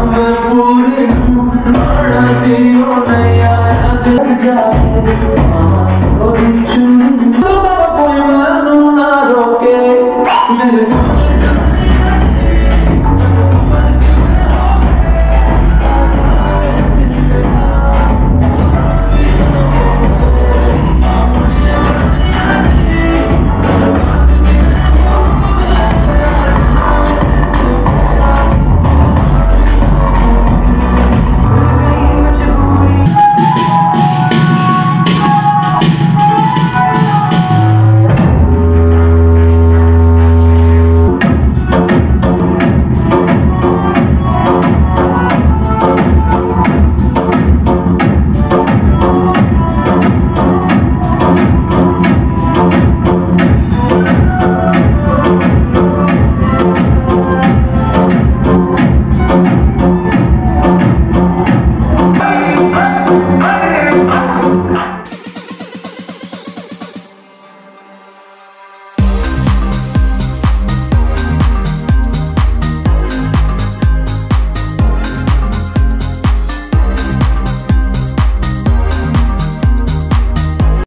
i'm a you.